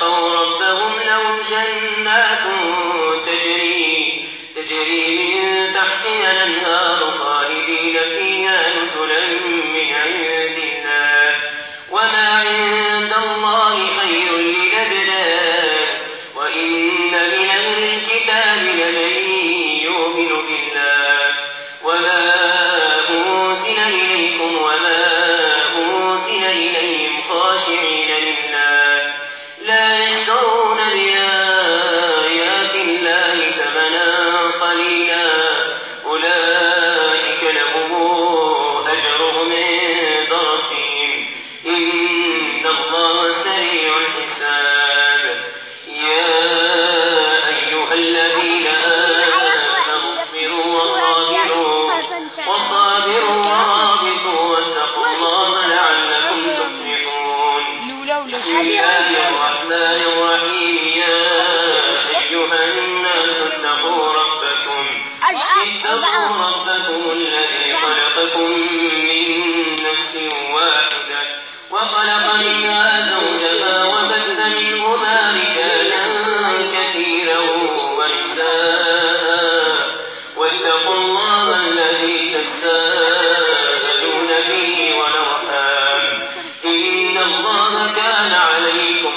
اتقوا ربهم لهم جنات تجري, تجري من تحتها الأنهار خالدين فيها نزلا وصابروا ورابطوا واتقوا الله لعلكم تفلحون. بسم الله الرحمن الرحيم. يا أيها الناس اتقوا ربكم. اتقوا ربكم الذي خلقكم من نفس واحدة وخلق منها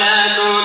i